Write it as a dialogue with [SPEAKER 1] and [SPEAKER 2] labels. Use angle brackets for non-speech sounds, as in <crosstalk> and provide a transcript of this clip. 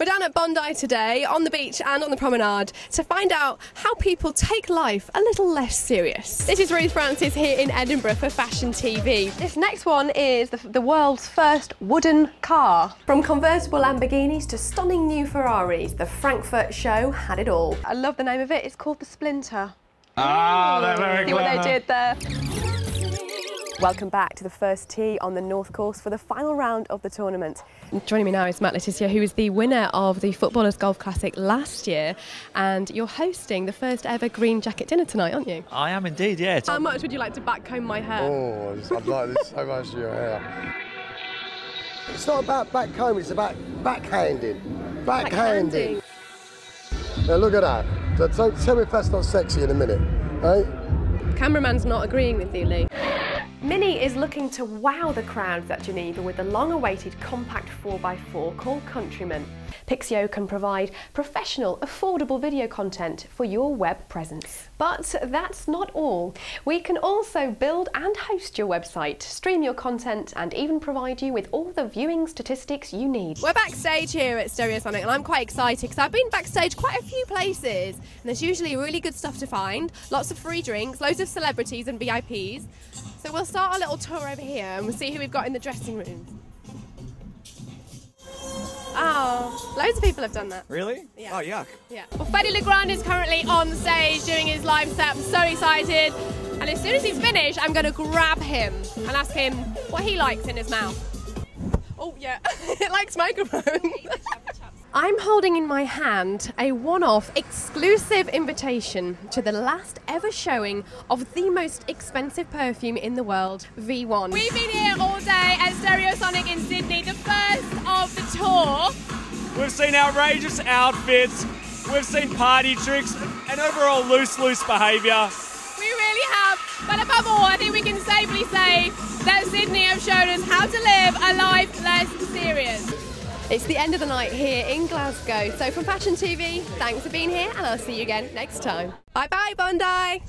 [SPEAKER 1] We're down at Bondi today, on the beach and on the promenade, to find out how people take life a little less serious. This is Ruth Frances here in Edinburgh for Fashion TV. This next one is the, the world's first wooden car. From convertible Lamborghinis to stunning new Ferraris, the Frankfurt show had it all. I love the name of it. It's called the Splinter.
[SPEAKER 2] Ah, they're very
[SPEAKER 1] See what they did there. Welcome back to the first tee on the North Course for the final round of the tournament. Joining me now is Matt Letizia, who is the winner of the Footballers Golf Classic last year, and you're hosting the first ever green jacket dinner tonight, aren't you?
[SPEAKER 2] I am indeed, yeah.
[SPEAKER 1] How much would you like to backcomb my hair?
[SPEAKER 3] Oh, I just- I'd like this so much of your hair. It's not about backcomb, it's about backhanding. Backhanding. Now look at that. So, so tell me if that's not sexy in a minute, eh?
[SPEAKER 1] Cameraman's not agreeing with you, Lee. Mini is looking to wow the crowds at Geneva with the long-awaited compact 4x4 called Countryman. Pixio can provide professional, affordable video content for your web presence. But that's not all. We can also build and host your website, stream your content, and even provide you with all the viewing statistics you need. We're backstage here at Stereosonic, and I'm quite excited because I've been backstage quite a few places, and there's usually really good stuff to find. Lots of free drinks, loads of celebrities and VIPs. So we'll start our little tour over here, and we'll see who we've got in the dressing rooms. Oh, loads of people have done that.
[SPEAKER 2] Really?
[SPEAKER 1] Yeah.
[SPEAKER 2] Oh, yuck.
[SPEAKER 1] Yeah. Well, Fedde Le Grand is currently on stage doing his live set. I'm so excited. And as soon as he's finished, I'm going to grab him and ask him what he likes in his mouth. Oh, yeah. <laughs> it likes microphones. <laughs> I'm holding in my hand a one off exclusive invitation to the last ever showing of the most expensive perfume in the world, V1. We've been here all day at Stereosonic in Sydney, the first of the tour.
[SPEAKER 4] We've seen outrageous outfits, we've seen party tricks, and overall loose, loose behaviour.
[SPEAKER 1] We really have. But above all, I think we can safely say that Sydney have shown us how to live a life less serious. It's the end of the night here in Glasgow. So from Fashion TV, thanks for being here and I'll see you again next time. Bye bye, Bondi.